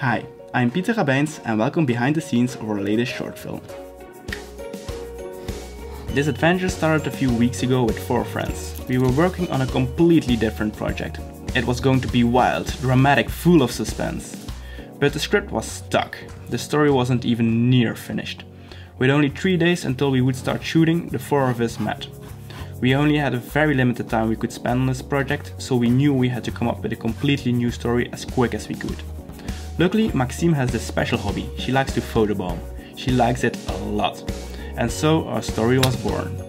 Hi, I'm Pieter Rabijns and welcome behind the scenes of our latest short film. This adventure started a few weeks ago with four friends. We were working on a completely different project. It was going to be wild, dramatic, full of suspense. But the script was stuck. The story wasn't even near finished. With only three days until we would start shooting, the four of us met. We only had a very limited time we could spend on this project, so we knew we had to come up with a completely new story as quick as we could. Luckily, Maxime has this special hobby. She likes to photobomb. She likes it a lot. And so our story was born.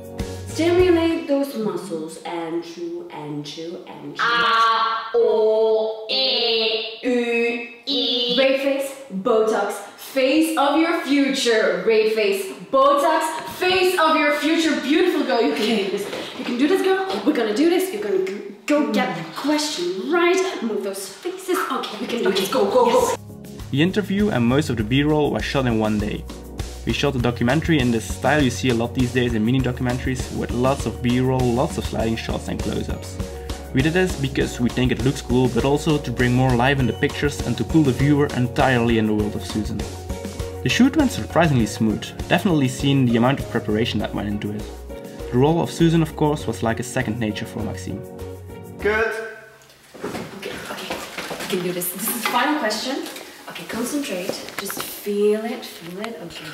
Stimulate those muscles and chew and chew and chew. A, O, E, U, I. Brave face, Botox, face of your future. Brave face, Botox, face of your future. Beautiful girl, you can do this. You can do this, girl. We're gonna do this. You're gonna go get the question right. Move those faces. Okay, we can do this. Go, go, go. The interview and most of the b-roll was shot in one day. We shot a documentary in the style you see a lot these days in mini documentaries with lots of b-roll, lots of sliding shots and close-ups. We did this because we think it looks cool but also to bring more life in the pictures and to pull the viewer entirely in the world of Susan. The shoot went surprisingly smooth, definitely seeing the amount of preparation that went into it. The role of Susan of course was like a second nature for Maxime. Good. Can do this. This is the final question. Okay, concentrate. Just feel it, feel it. Okay.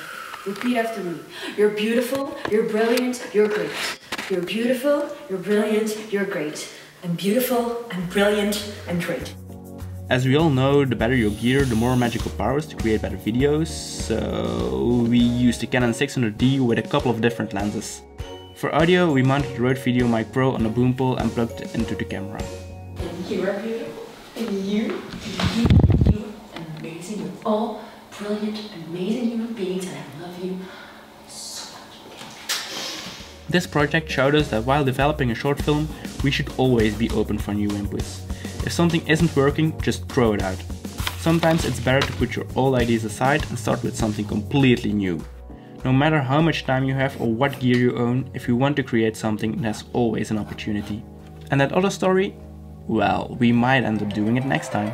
Repeat after me. You're beautiful, you're brilliant, you're great. You're beautiful, you're brilliant, you're great. I'm beautiful, I'm brilliant, I'm great. As we all know, the better your gear, the more magical powers to create better videos, so we used the Canon 600D with a couple of different lenses. For audio, we mounted the Rode Video Mic Pro on a boom pole and plugged it into the camera. You are beautiful, you, you, you are amazing. You're all brilliant, amazing human beings, and I love you so much. This project showed us that while developing a short film, we should always be open for new inputs. If something isn't working, just throw it out. Sometimes it's better to put your old ideas aside and start with something completely new. No matter how much time you have or what gear you own, if you want to create something, there's always an opportunity. And that other story? Well, we might end up doing it next time.